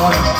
어.